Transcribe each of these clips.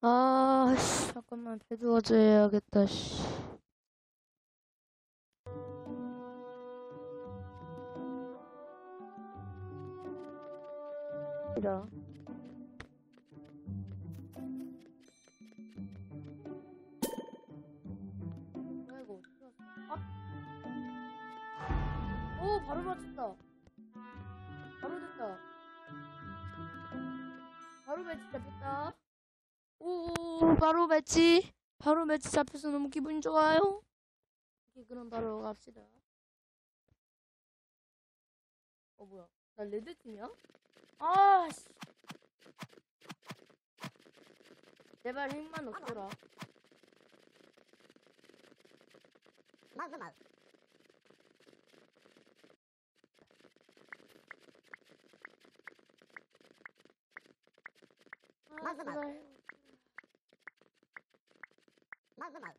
아, 씨, 잠깐만, 배드워즈 해야겠다, 씨. 이거 어떻게 왔어? 아! 오, 바로 맞췄다. 바로 됐다. 바로 매치 잡혔다. 오, 바로 매치. 바로 매치 잡혀서 너무 기분이 좋아요. 그럼 바로 갑시다. 어, 뭐야. 나 레드팀이야? 아, 씨. 제발 힘만 없어라. 마그 마그 아, 맞아, 맞아. 제발. 마그 마그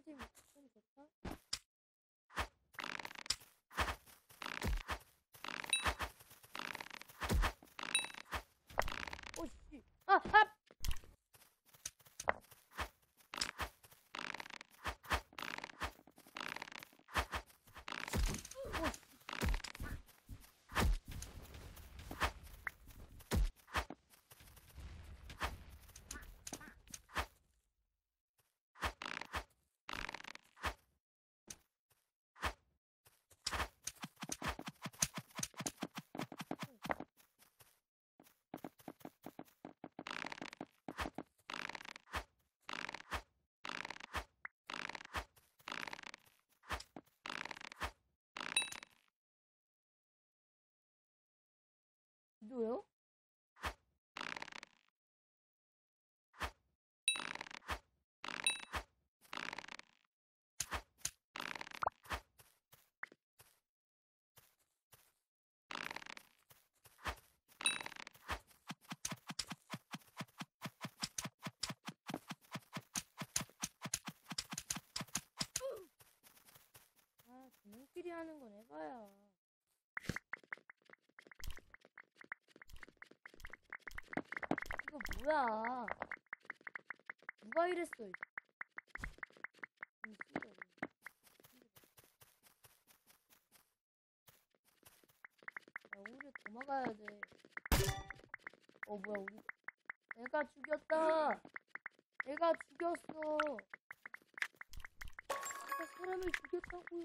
팀좀 좋다. 오, 씨. 아, 아! 너요? 아, 저놈끼리 하는 건 해봐야. 이거 뭐야? 누가 이랬어? 이이 씨발. 야, 우리 도망가야 돼. 어, 뭐야, 우리. 내가 죽였다! 내가 죽였어! 내가 사람을 죽였다고요.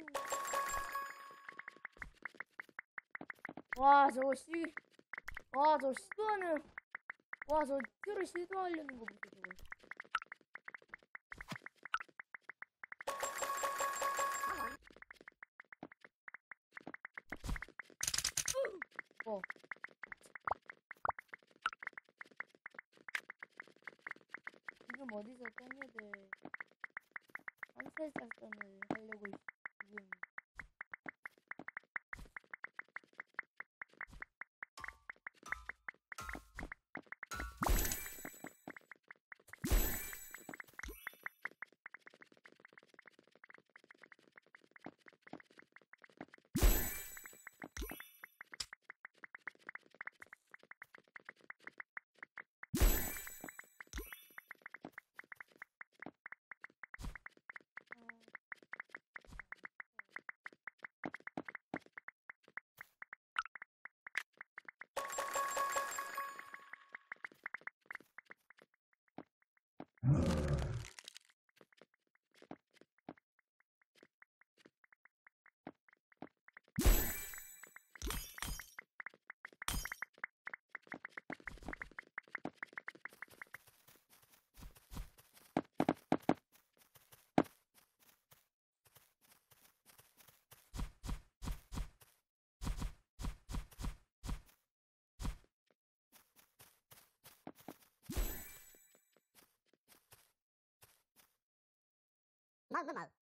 와, 저거 씨. 와, 저 시도하는. 와, 저 큐를 시도하려는 거 보세요, 저거. 어. 지금 어디서 땡해들 한세 작전을 하려고 있- 지 마을 그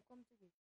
씨. 오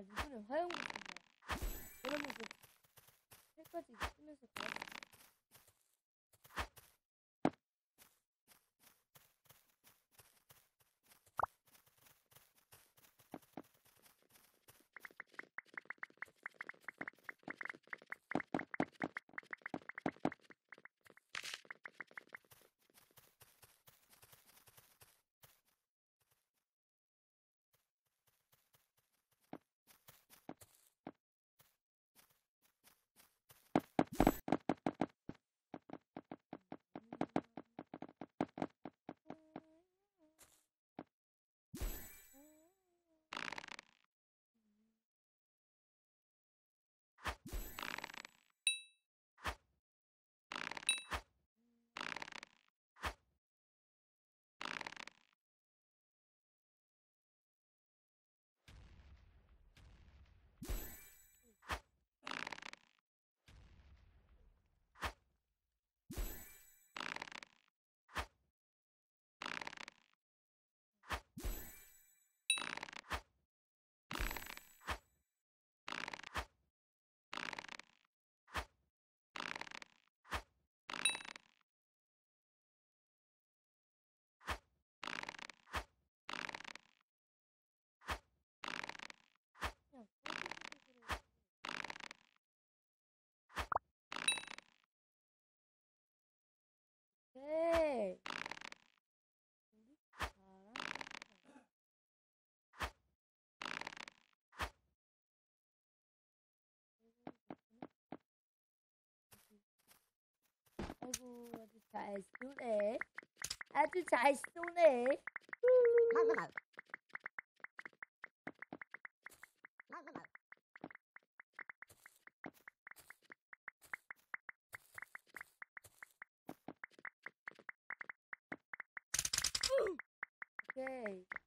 야, 누구는 화염구 쓴다. 그러면서 해까지 쓰면서 가. 잘 쏘네. 아주 잘 쏘네. 오케이.